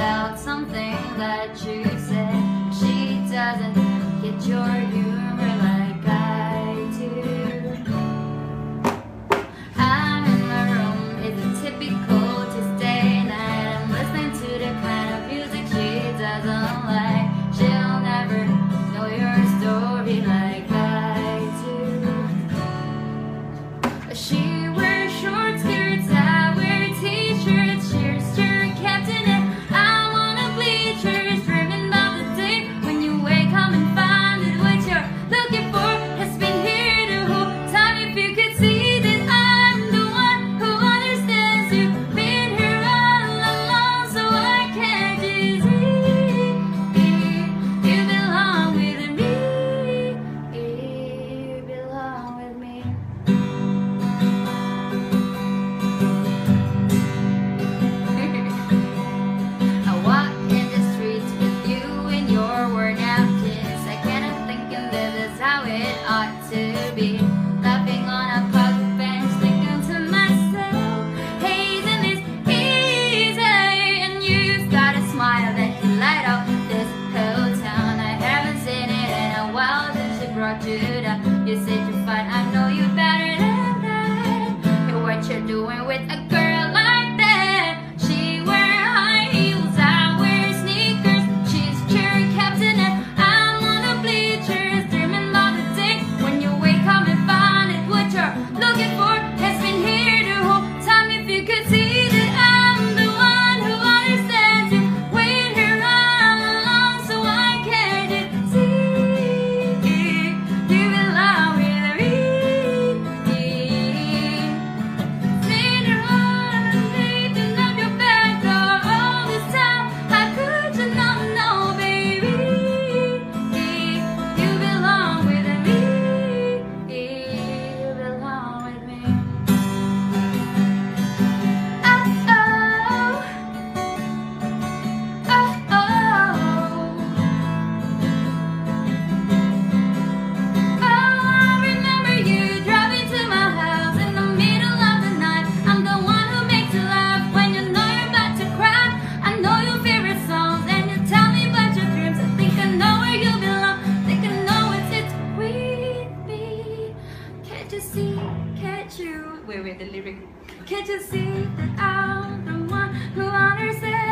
about something that you said. She doesn't get your humor like I do. I'm in my room, it's a typical Tuesday night I'm listening to the kind of music she doesn't like? She'll never know your story like brought you down You said you're fine, I know you better than that. And what you're doing with Can't you see that I'm the one who understands?